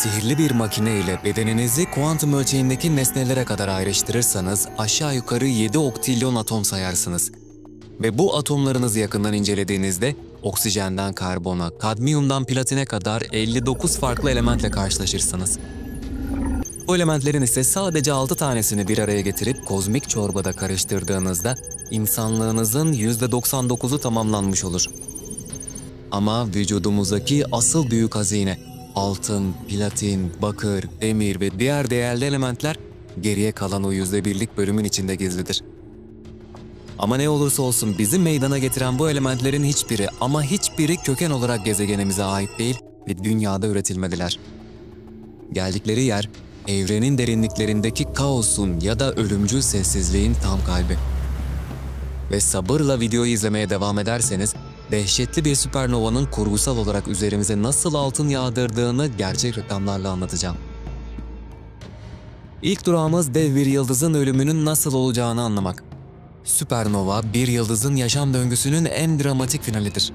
Sihirli bir makine ile bedeninizi kuantum ölçeğindeki nesnelere kadar ayrıştırırsanız aşağı yukarı 7 oktilyon atom sayarsınız. Ve bu atomlarınızı yakından incelediğinizde oksijenden karbona, kadmiyumdan platine kadar 59 farklı elementle karşılaşırsınız. Bu elementlerin ise sadece 6 tanesini bir araya getirip kozmik çorbada karıştırdığınızda insanlığınızın %99'u tamamlanmış olur. Ama vücudumuzdaki asıl büyük hazine altın, platin, bakır, demir ve diğer değerli elementler geriye kalan o yüzde birlik bölümün içinde gizlidir. Ama ne olursa olsun bizi meydana getiren bu elementlerin hiçbiri ama hiçbiri köken olarak gezegenimize ait değil ve dünyada üretilmediler. Geldikleri yer evrenin derinliklerindeki kaosun ya da ölümcül sessizliğin tam kalbi. Ve sabırla videoyu izlemeye devam ederseniz dehşetli bir süpernovanın kurgusal olarak üzerimize nasıl altın yağdırdığını gerçek rakamlarla anlatacağım. İlk durağımız dev bir yıldızın ölümünün nasıl olacağını anlamak. Süpernova bir yıldızın yaşam döngüsünün en dramatik finalidir.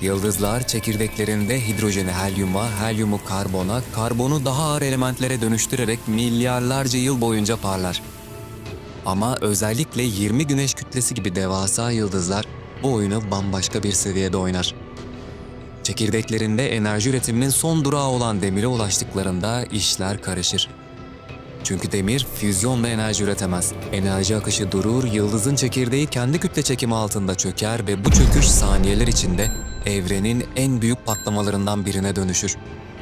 Yıldızlar çekirdeklerinde hidrojeni helyuma, helyumu karbona, karbonu daha ağır elementlere dönüştürerek milyarlarca yıl boyunca parlar. Ama özellikle 20 güneş kütlesi gibi devasa yıldızlar bu oyunu bambaşka bir seviyede oynar. Çekirdeklerinde enerji üretiminin son durağı olan demire ulaştıklarında işler karışır. Çünkü demir füzyonla enerji üretemez. Enerji akışı durur, yıldızın çekirdeği kendi kütle çekimi altında çöker ve bu çöküş saniyeler içinde evrenin en büyük patlamalarından birine dönüşür.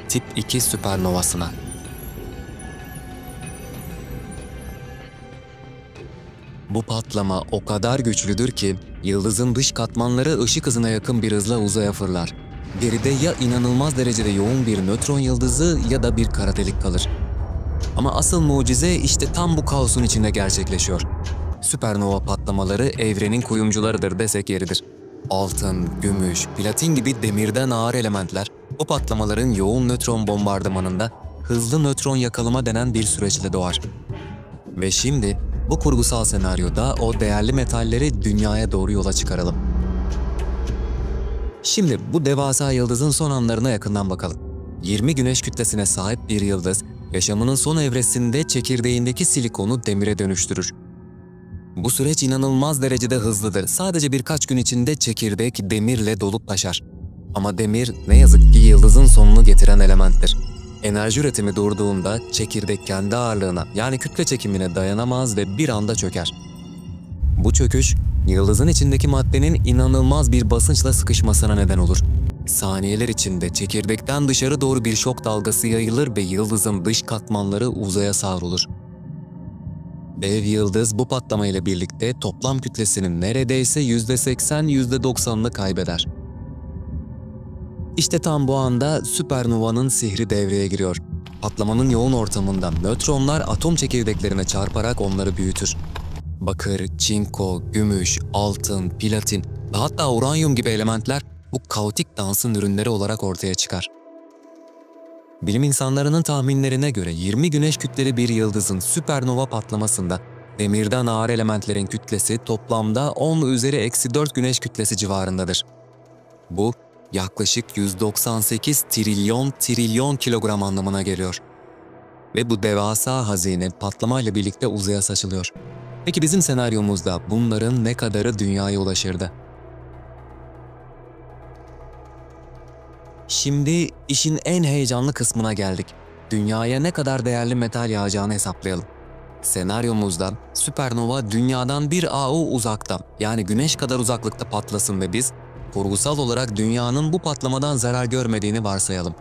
Tip 2 süpernovasına. Bu patlama o kadar güçlüdür ki yıldızın dış katmanları ışık hızına yakın bir hızla uzaya fırlar. Geride ya inanılmaz derecede yoğun bir nötron yıldızı ya da bir kara delik kalır. Ama asıl mucize işte tam bu kaosun içinde gerçekleşiyor. Süpernova patlamaları evrenin kuyumcularıdır desek yeridir. Altın, gümüş, platin gibi demirden ağır elementler bu patlamaların yoğun nötron bombardımanında hızlı nötron yakalama denen bir süreçle doğar. Ve şimdi bu kurgusal senaryoda o değerli metalleri dünyaya doğru yola çıkaralım. Şimdi bu devasa yıldızın son anlarına yakından bakalım. 20 güneş kütlesine sahip bir yıldız, yaşamının son evresinde çekirdeğindeki silikonu demire dönüştürür. Bu süreç inanılmaz derecede hızlıdır. Sadece birkaç gün içinde çekirdek demirle dolup taşar. Ama demir ne yazık ki yıldızın sonunu getiren elementtir. Enerji üretimi durduğunda çekirdek kendi ağırlığına yani kütle çekimine dayanamaz ve bir anda çöker. Bu çöküş, yıldızın içindeki maddenin inanılmaz bir basınçla sıkışmasına neden olur. Saniyeler içinde çekirdekten dışarı doğru bir şok dalgası yayılır ve yıldızın dış katmanları uzaya savrulur. Dev yıldız bu patlamayla birlikte toplam kütlesinin neredeyse %80-%90'ını kaybeder. İşte tam bu anda süpernovanın sihri devreye giriyor. Patlamanın yoğun ortamından nötronlar atom çekirdeklerine çarparak onları büyütür. Bakır, çinko, gümüş, altın, platin ve hatta uranyum gibi elementler bu kaotik dansın ürünleri olarak ortaya çıkar. Bilim insanlarının tahminlerine göre 20 güneş kütleli bir yıldızın süpernova patlamasında demirden ağır elementlerin kütlesi toplamda 10 üzeri eksi 4 güneş kütlesi civarındadır. Bu yaklaşık 198 trilyon trilyon kilogram anlamına geliyor. Ve bu devasa hazine patlamayla birlikte uzaya saçılıyor. Peki bizim senaryomuzda bunların ne kadarı dünyaya ulaşırdı? Şimdi işin en heyecanlı kısmına geldik. Dünyaya ne kadar değerli metal yağacağını hesaplayalım. Senaryomuzda süpernova dünyadan bir AU uzakta yani güneş kadar uzaklıkta patlasın ve biz kurgusal olarak dünyanın bu patlamadan zarar görmediğini varsayalım.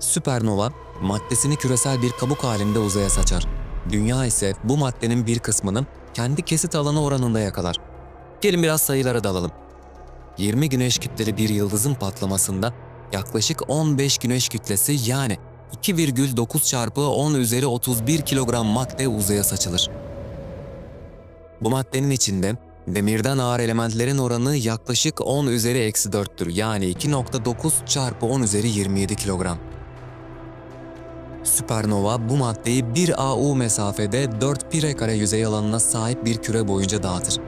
Süpernova, maddesini küresel bir kabuk halinde uzaya saçar. Dünya ise bu maddenin bir kısmını kendi kesit alanı oranında yakalar. Gelin biraz sayılara dalalım. 20 güneş kütleli bir yıldızın patlamasında yaklaşık 15 güneş kütlesi yani 2,9 çarpı 10 üzeri 31 kilogram madde uzaya saçılır. Bu maddenin içinde demirden ağır elementlerin oranı yaklaşık 10 üzeri eksi 4'tür yani 2.9 çarpı 10 üzeri 27 kilogram. Süpernova bu maddeyi 1 AU mesafede 4 pire kare yüzey alanına sahip bir küre boyunca dağıtır.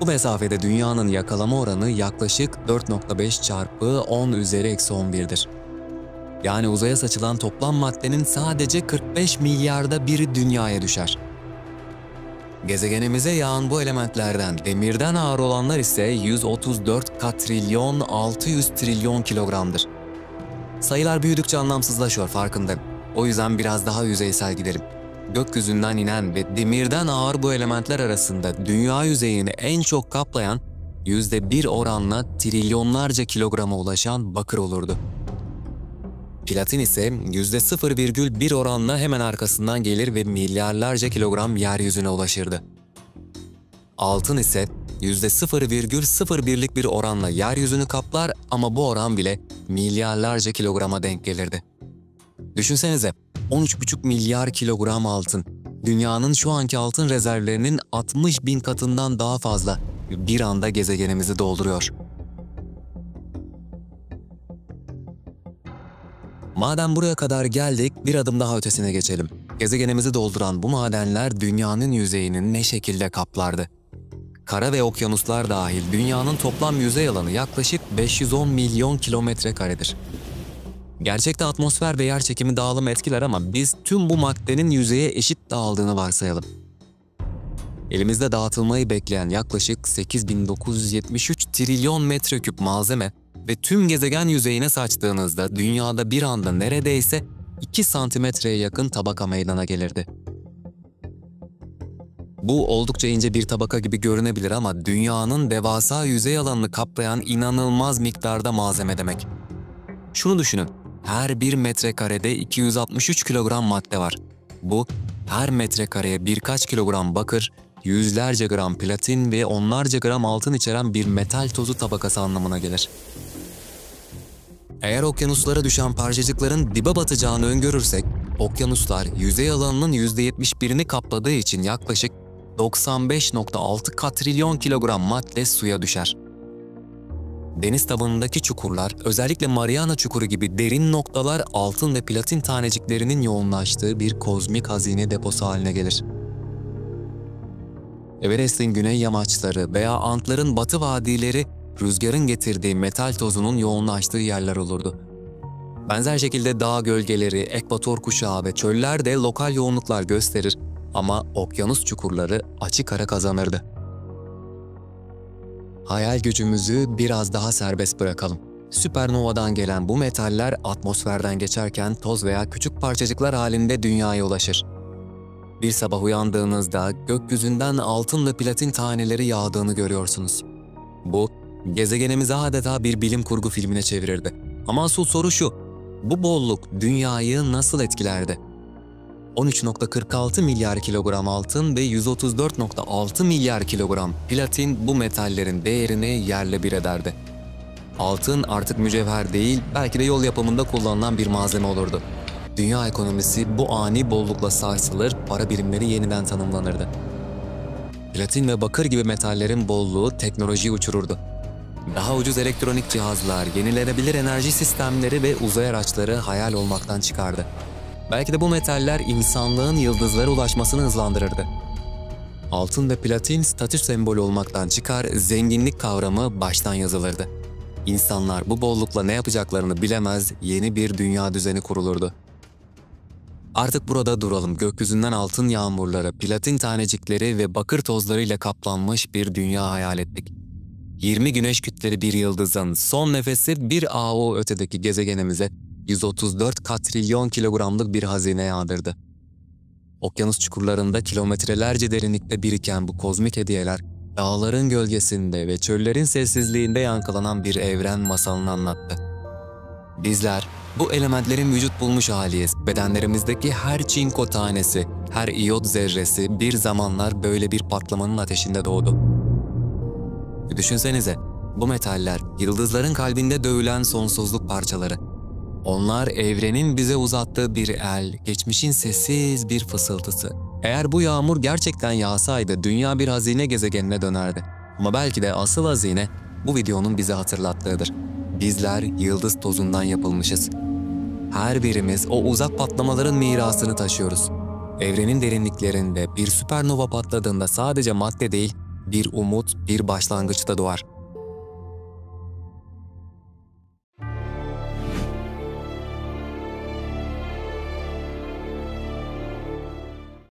Bu mesafede dünyanın yakalama oranı yaklaşık 4.5 çarpı 10 üzeri eksi 11'dir. Yani uzaya saçılan toplam maddenin sadece 45 milyarda biri dünyaya düşer. Gezegenimize yağan bu elementlerden demirden ağır olanlar ise 134 katrilyon 600 trilyon kilogramdır. Sayılar büyüdükçe anlamsızlaşıyor farkındayım. O yüzden biraz daha yüzeysel gidelim. Gökyüzünden inen ve demirden ağır bu elementler arasında dünya yüzeyini en çok kaplayan %1 oranla trilyonlarca kilograma ulaşan bakır olurdu. Platin ise %0,1 oranla hemen arkasından gelir ve milyarlarca kilogram yeryüzüne ulaşırdı. Altın ise %0,01'lik bir oranla yeryüzünü kaplar ama bu oran bile milyarlarca kilograma denk gelirdi. Düşünsenize 13,5 milyar kilogram altın. Dünyanın şu anki altın rezervlerinin 60 bin katından daha fazla bir anda gezegenimizi dolduruyor. Madem buraya kadar geldik, bir adım daha ötesine geçelim. Gezegenimizi dolduran bu madenler dünyanın yüzeyini ne şekilde kaplardı? Kara ve okyanuslar dahil dünyanın toplam yüzey alanı yaklaşık 510 milyon kilometre karedir. Gerçekte atmosfer ve yer çekimi dağılım etkiler ama biz tüm bu maddenin yüzeye eşit dağıldığını varsayalım. Elimizde dağıtılmayı bekleyen yaklaşık 8973 trilyon metreküp malzeme ve tüm gezegen yüzeyine saçtığınızda dünyada bir anda neredeyse 2 santimetreye yakın tabaka meydana gelirdi. Bu oldukça ince bir tabaka gibi görünebilir ama dünyanın devasa yüzey alanını kaplayan inanılmaz miktarda malzeme demek. Şunu düşünün, her bir metrekarede 263 kilogram madde var. Bu, her metrekareye birkaç kilogram bakır, yüzlerce gram platin ve onlarca gram altın içeren bir metal tozu tabakası anlamına gelir. Eğer okyanuslara düşen parçacıkların dibe batacağını öngörürsek, okyanuslar yüzey alanının %71'ini kapladığı için yaklaşık 95.6 katrilyon kilogram madde suya düşer. Deniz tabanındaki çukurlar, özellikle Mariana Çukuru gibi derin noktalar altın ve platin taneciklerinin yoğunlaştığı bir kozmik hazine deposu haline gelir. Everest'in güney yamaçları veya Antların batı vadileri rüzgarın getirdiği metal tozunun yoğunlaştığı yerler olurdu. Benzer şekilde dağ gölgeleri, ekvator kuşağı ve çöller de lokal yoğunluklar gösterir ama okyanus çukurları açık ara kazanırdı. Hayal gücümüzü biraz daha serbest bırakalım. Süpernova'dan gelen bu metaller atmosferden geçerken toz veya küçük parçacıklar halinde dünyaya ulaşır. Bir sabah uyandığınızda gökyüzünden altın ve platin taneleri yağdığını görüyorsunuz. Bu, gezegenimizi adeta bir bilim kurgu filmine çevirirdi. Ama asıl soru şu, bu bolluk dünyayı nasıl etkilerdi? 13.46 milyar kilogram altın ve 134.6 milyar kilogram platin bu metallerin değerini yerle bir ederdi. Altın artık mücevher değil, belki de yol yapımında kullanılan bir malzeme olurdu. Dünya ekonomisi bu ani bollukla sarsılır, para birimleri yeniden tanımlanırdı. Platin ve bakır gibi metallerin bolluğu teknolojiyi uçururdu. Daha ucuz elektronik cihazlar, yenilenebilir enerji sistemleri ve uzay araçları hayal olmaktan çıkardı. Belki de bu metaller insanlığın yıldızlara ulaşmasını hızlandırırdı. Altın ve platin statü sembolü olmaktan çıkar, zenginlik kavramı baştan yazılırdı. İnsanlar bu bollukla ne yapacaklarını bilemez, yeni bir dünya düzeni kurulurdu. Artık burada duralım. Gökyüzünden altın yağmurları, platin tanecikleri ve bakır tozlarıyla kaplanmış bir dünya hayal ettik. 20 güneş kütleli bir yıldızın son nefesi bir AO ötedeki gezegenimize 134 katrilyon kilogramlık bir hazine yağdırdı. Okyanus çukurlarında kilometrelerce derinlikte biriken bu kozmik hediyeler, dağların gölgesinde ve çöllerin sessizliğinde yankılanan bir evren masalını anlattı. Bizler bu elementlerin vücut bulmuş haliyiz. Bedenlerimizdeki her çinko tanesi, her iyot zerresi bir zamanlar böyle bir patlamanın ateşinde doğdu. Düşünsenize, bu metaller yıldızların kalbinde dövülen sonsuzluk parçaları. Onlar evrenin bize uzattığı bir el, geçmişin sessiz bir fısıltısı. Eğer bu yağmur gerçekten yağsaydı dünya bir hazine gezegenine dönerdi. Ama belki de asıl hazine bu videonun bize hatırlattığıdır. Bizler yıldız tozundan yapılmışız. Her birimiz o uzak patlamaların mirasını taşıyoruz. Evrenin derinliklerinde bir süpernova patladığında sadece madde değil, bir umut, bir başlangıç da doğar.